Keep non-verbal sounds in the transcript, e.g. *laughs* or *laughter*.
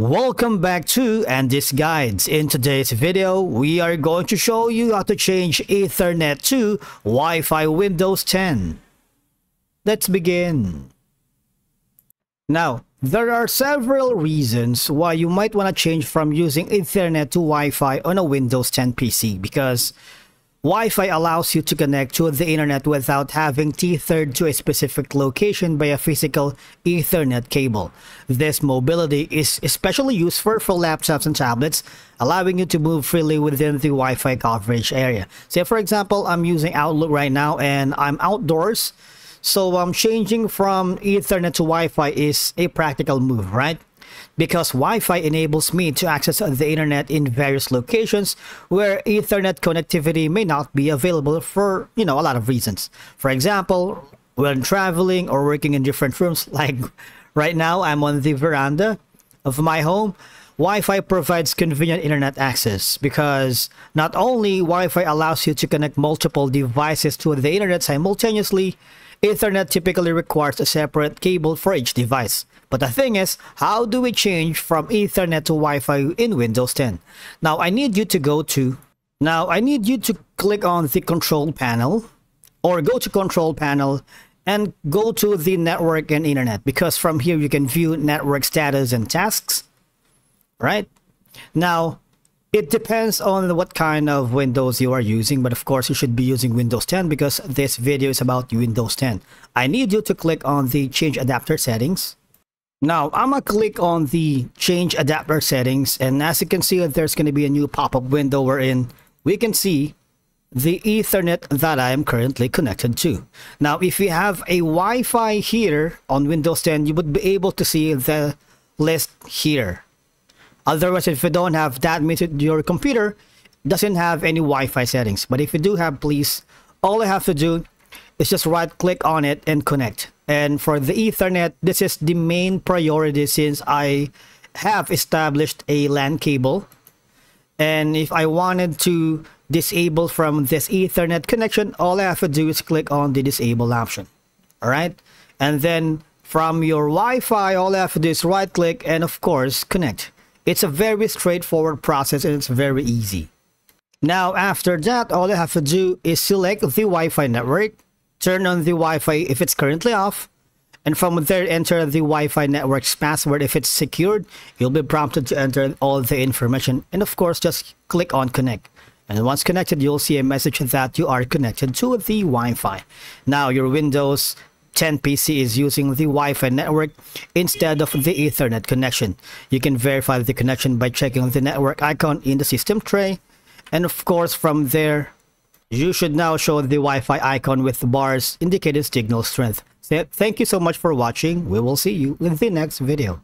Welcome back to Andy's Guides. In today's video, we are going to show you how to change Ethernet to Wi-Fi Windows 10. Let's begin. Now, there are several reasons why you might want to change from using Ethernet to Wi-Fi on a Windows 10 PC because Wi-Fi allows you to connect to the internet without having tethered to a specific location by a physical Ethernet cable. This mobility is especially useful for laptops and tablets, allowing you to move freely within the Wi-Fi coverage area. Say for example, I'm using Outlook right now and I'm outdoors, so I'm um, changing from Ethernet to Wi-Fi is a practical move, right? Because Wi-Fi enables me to access the internet in various locations where Ethernet connectivity may not be available for, you know, a lot of reasons. For example, when traveling or working in different rooms, *laughs* like right now I'm on the veranda of my home, Wi-Fi provides convenient internet access because not only Wi-Fi allows you to connect multiple devices to the internet simultaneously, Ethernet typically requires a separate cable for each device. But the thing is, how do we change from Ethernet to Wi-Fi in Windows 10? Now, I need you to go to... Now, I need you to click on the control panel or go to control panel and go to the network and internet because from here you can view network status and tasks, right? Now, it depends on what kind of Windows you are using, but of course you should be using Windows 10 because this video is about Windows 10. I need you to click on the change adapter settings. Now, I'm gonna click on the change adapter settings and as you can see there's gonna be a new pop-up window wherein we can see the Ethernet that I am currently connected to. Now, if you have a Wi-Fi here on Windows 10, you would be able to see the list here. Otherwise, if you don't have that means your computer doesn't have any Wi-Fi settings. But if you do have, please, all I have to do is just right click on it and connect. And for the Ethernet, this is the main priority since I have established a LAN cable. And if I wanted to disable from this Ethernet connection, all I have to do is click on the disable option. All right. And then from your Wi-Fi, all I have to do is right click and of course connect. It's a very straightforward process and it's very easy. Now after that, all you have to do is select the Wi-Fi network, turn on the Wi-Fi if it's currently off, and from there enter the Wi-Fi network's password. If it's secured, you'll be prompted to enter all the information and of course just click on connect. And once connected, you'll see a message that you are connected to the Wi-Fi. Now your Windows 10 PC is using the Wi-Fi network instead of the Ethernet connection. You can verify the connection by checking the network icon in the system tray. And of course, from there, you should now show the Wi-Fi icon with bars indicating signal strength. Thank you so much for watching. We will see you in the next video.